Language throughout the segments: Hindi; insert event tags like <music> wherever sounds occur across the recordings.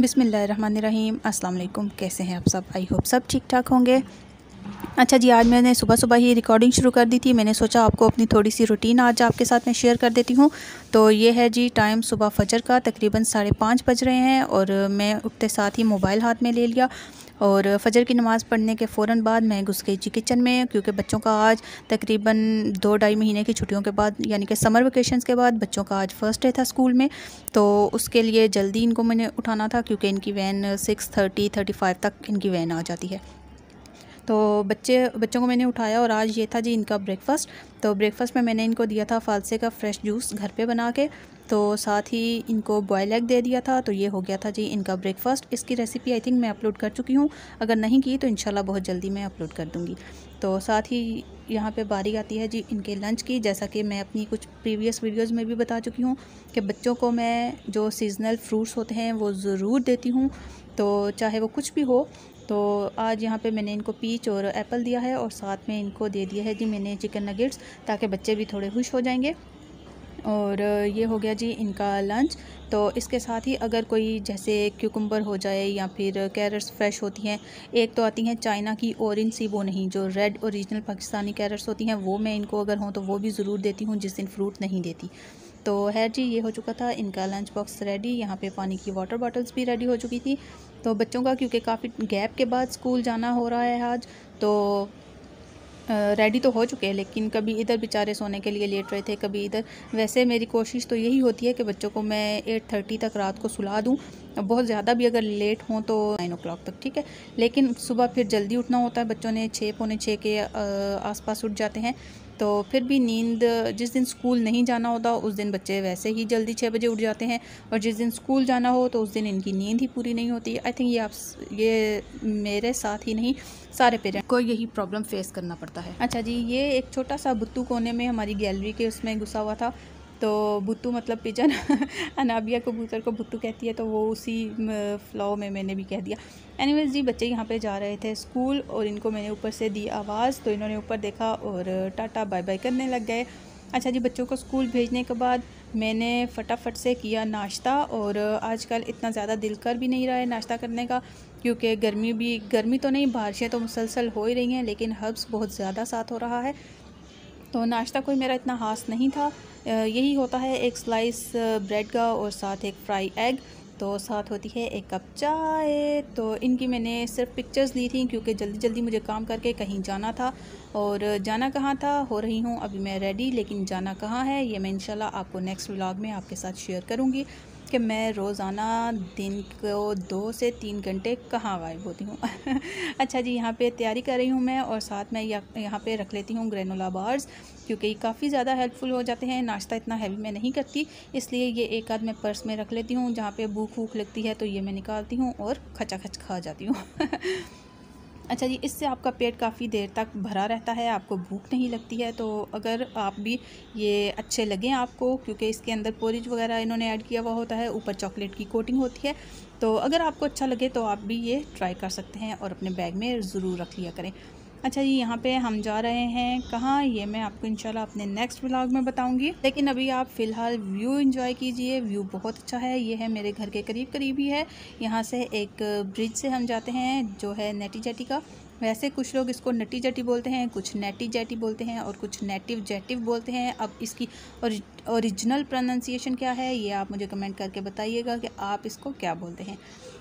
बिसमीम् अल्लाम कैसे हैं आप सब? आई होप सब ठीक ठाक होंगे। अच्छा जी, आज मैंने सुबह सुबह ही रिकॉर्डिंग शुरू कर दी थी। मैंने सोचा आपको अपनी थोड़ी सी रूटीन आज आपके साथ मैं शेयर कर देती हूँ। तो ये है जी टाइम सुबह फजर का। तकरीबन साढ़े पाँच बज रहे हैं और मैं उठते साथ ही मोबाइल हाथ में ले लिया। और फजर की नमाज़ पढ़ने के फ़ौर बाद मैं घुस गई जी किचन में, क्योंकि बच्चों का आज तकरीबन दो ढाई महीने की छुट्टियों के बाद, यानी कि समर वेकेशन के बाद बच्चों का आज फ़र्स्ट डे था स्कूल में। तो उसके लिए जल्दी इनको मैंने उठाना था, क्योंकि इनकी van six thirty thirty five तक इनकी वैन आ जाती है। तो बच्चे, बच्चों को मैंने उठाया और आज ये था जी इनका ब्रेकफ़ास्ट तो ब्रेकफ़ास्ट में मैंने इनको दिया था फालसे का फ़्रेश जूस घर पे बना के तो साथ ही इनको बॉयल एग दे दिया था तो ये हो गया था जी इनका ब्रेकफ़ास्ट इसकी रेसिपी आई थिंक मैं अपलोड कर चुकी हूँ। अगर नहीं की तो इंशाल्लाह बहुत जल्दी मैं अपलोड कर दूँगी। तो साथ ही यहाँ पे बारी आती है जी इनके लंच की, जैसा कि मैं अपनी कुछ प्रीवियस वीडियोज़ में भी बता चुकी हूँ कि बच्चों को मैं जो सीज़नल फ्रूट्स होते हैं वो ज़रूर देती हूँ। तो चाहे वो कुछ भी हो तो आज यहाँ पे मैंने इनको पीच और एप्पल दिया है और साथ में इनको दे दिया है जी मैंने चिकन नगेट्स ताकि बच्चे भी थोड़े खुश हो जाएँगे। और ये हो गया जी इनका लंच। तो इसके साथ ही अगर कोई जैसे क्यूकम्बर हो जाए या फिर कैरट्स फ्रेश होती हैं, एक तो आती हैं चाइना की ऑरेंज सी, वो नहीं, जो रेड ओरिजिनल पाकिस्तानी कैरट्स होती हैं, वो मैं इनको अगर हों तो वो भी ज़रूर देती हूँ, जिस दिन फ्रूट नहीं देती। तो है जी, ये हो चुका था इनका लंच बॉक्स रेडी यहाँ पे पानी की वाटर बॉटल्स भी रेडी हो चुकी थी। तो बच्चों का, क्योंकि काफ़ी गैप के बाद स्कूल जाना हो रहा है आज तो रेडी तो हो चुके हैं, लेकिन कभी इधर बेचारे सोने के लिए लेट रहे थे, कभी इधर। वैसे मेरी कोशिश तो यही होती है कि बच्चों को मैं एट थर्टी तक रात को सुला दूँ। बहुत ज़्यादा भी अगर लेट हों तो नाइन ओ तक, ठीक है? लेकिन सुबह फिर जल्दी उठना होता है, बच्चों ने छः पौने छः के आसपास उठ जाते हैं। तो फिर भी नींद जिस दिन स्कूल नहीं जाना होता उस दिन बच्चे वैसे ही जल्दी छः बजे उठ जाते हैं। और जिस दिन स्कूल जाना हो तो उस दिन इनकी नींद ही पूरी नहीं होती। आई थिंक ये आप ये मेरे साथ ही नहीं सारे पेरेंट्स को यही प्रॉब्लम फेस करना पड़ता है। अच्छा जी ये एक छोटा सा बुत्तू कोने में हमारी गैलरी के उसमें घुसा हुआ था। तो बुत्तू मतलब पिजन, <laughs> अनाबिया कबूतर को बुत्तू कहती है तो वो उसी फ्लो में मैंने भी कह दिया। एनीवेज जी, बच्चे यहाँ पे जा रहे थे स्कूल और इनको मैंने ऊपर से दी आवाज़ तो इन्होंने ऊपर देखा और टाटा बाय बाय करने लग गए। अच्छा जी, बच्चों को स्कूल भेजने के बाद मैंने फटाफट से किया नाश्ता और आजकल इतना ज़्यादा दिल कर भी नहीं रहा है नाश्ता करने का, क्योंकि गर्मी भी, गर्मी तो नहीं, बारिशें तो मुसलसल हो ही रही हैं, लेकिन हब्स बहुत ज़्यादा साथ हो रहा है। तो नाश्ता कोई मेरा इतना हास नहीं था। यही होता है एक स्लाइस ब्रेड का और साथ एक फ्राई एग तो साथ होती है एक कप चाय। तो इनकी मैंने सिर्फ़ पिक्चर्स ली थी क्योंकि जल्दी जल्दी मुझे काम करके कहीं जाना था और जाना कहाँ था? हो रही हूँ, अभी मैं रेडी लेकिन जाना कहाँ है? ये मैं इंशाल्लाह आपको नेक्स्ट व्लॉग में आपके साथ शेयर करूँगी। कि मैं रोज़ाना दिन को दो से तीन घंटे कहाँ गायब होती हूँ? <laughs> अच्छा जी, यहाँ पे तैयारी कर रही हूँ मैं और साथ में यहाँ पे रख लेती हूँ ग्रेनोला बार्स क्योंकि ये काफ़ी ज़्यादा हेल्पफुल हो जाते हैं। नाश्ता इतना हैवी मैं नहीं करती, इसलिए ये एक आध मैं पर्स में रख लेती हूँ, जहाँ पे भूख वूख लगती है तो ये मैं निकालती हूँ और खचा खच खा जाती हूँ। <laughs> अच्छा जी, इससे आपका पेट काफ़ी देर तक भरा रहता है, आपको भूख नहीं लगती है तो अगर आप भी ये अच्छे लगें आपको, क्योंकि इसके अंदर पोरिज वगैरह इन्होंने ऐड किया हुआ होता है, ऊपर चॉकलेट की कोटिंग होती है तो अगर आपको अच्छा लगे तो आप भी ये ट्राई कर सकते हैं और अपने बैग में ज़रूर रख लिया करें। अच्छा जी, यहाँ पे हम जा रहे हैं। कहाँ? ये मैं आपको इंशाल्लाह अपने नेक्स्ट व्लॉग में बताऊँगी। लेकिन अभी आप फ़िलहाल व्यू एंजॉय कीजिए। व्यू बहुत अच्छा है। ये है मेरे घर के करीब करीब ही है। यहाँ से एक ब्रिज से हम जाते हैं, जो है नेटी जेटी का। वैसे कुछ लोग इसको नटी जटी बोलते हैं, कुछ नेटी जेटी बोलते हैं और कुछ नेटिव जेटिव बोलते हैं। अब इसकी ओरिजिनल प्रोनाउंसिएशन क्या है, ये आप मुझे कमेंट करके बताइएगा कि आप इसको क्या बोलते हैं।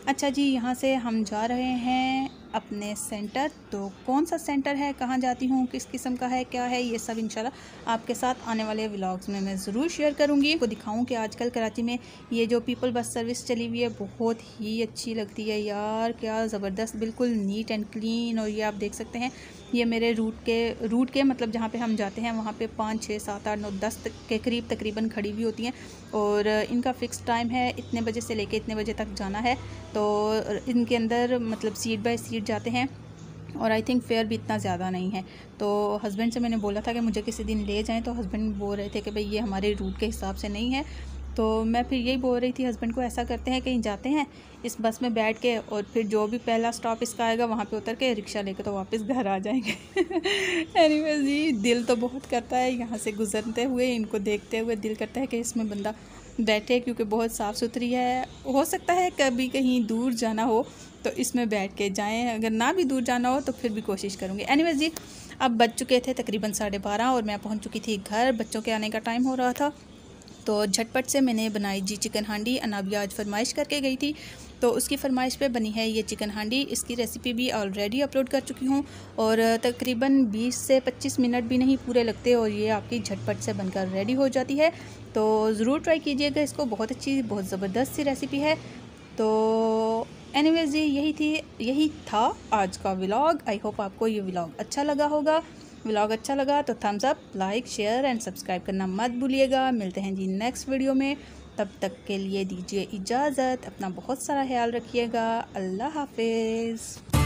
अच्छा जी, यहाँ से हम जा रहे हैं अपने सेंटर तो कौन सा सेंटर है, कहाँ जाती हूँ, किस किस्म का है, क्या है, ये सब इंशाल्लाह आपके साथ आने वाले व्लॉग्स में मैं ज़रूर शेयर करूँगी। को दिखाऊँ कि आजकल कराची में ये जो पीपल बस सर्विस चली हुई है, बहुत ही अच्छी लगती है यार, क्या ज़बरदस्त, बिल्कुल नीट एंड क्लीन और ये आप देख सकते हैं, ये मेरे रूट के रूट के मतलब जहाँ पे हम जाते हैं, वहाँ पे पाँच, छः, सात, आठ, नौ, दस के करीब तकरीबन खड़ी हुई होती हैं और इनका फ़िक्स टाइम है इतने बजे से लेके इतने बजे तक जाना है तो इनके अंदर मतलब सीट बाय सीट जाते हैं। और आई थिंक फेयर भी इतना ज़्यादा नहीं है। तो हस्बैंड से मैंने बोला था कि मुझे किसी दिन ले जाएँ तो हस्बैंड बोल रहे थे कि भाई ये हमारे रूट के हिसाब से नहीं है। तो मैं फिर यही बोल रही थी हस्बैंड को ऐसा करते हैं, कहीं जाते हैं, इस बस में बैठ के और फिर जो भी पहला स्टॉप इसका आएगा, वहाँ पे उतर के रिक्शा लेकर तो वापस घर आ जाएँगे। <laughs> एनीवेज जी, दिल तो बहुत करता है, यहाँ से गुजरते हुए, इनको देखते हुए दिल करता है कि इसमें बंदा बैठे, क्योंकि बहुत साफ़ सुथरी है। हो सकता है कभी कहीं दूर जाना हो तो इसमें बैठ के जाएँ। अगर ना भी दूर जाना हो तो फिर भी कोशिश करूँगी। एनी जी, अब बज चुके थे तकरीबन साढ़े बारह और मैं पहुँच चुकी थी घर। बच्चों के आने का टाइम हो रहा था। तो झटपट से मैंने बनाई जी चिकन हांडी। अनाबिया आज फरमाइश करके गई थी। तो उसकी फरमाइश पे बनी है ये चिकन हांडी। इसकी रेसिपी भी ऑलरेडी अपलोड कर चुकी हूँ और तकरीबन 20 से 25 मिनट भी नहीं पूरे लगते और ये आपकी झटपट से बनकर रेडी हो जाती है। तो ज़रूर ट्राई कीजिएगा। इसको बहुत अच्छी, बहुत ज़बरदस्त सी रेसिपी है। तो एनीवेज जी, यही थी, यही था आज का व्लॉग आई होप आपको ये व्लॉग अच्छा लगा होगा. व्लॉग अच्छा लगा तो thumbs up like share and subscribe करना मत भूलिएगा. मिलते हैं जी नेक्स्ट वीडियो में. तब तक के लिए दीजिए इजाज़त, अपना बहुत सारा ख्याल रखिएगा. अल्लाह हाफिज़.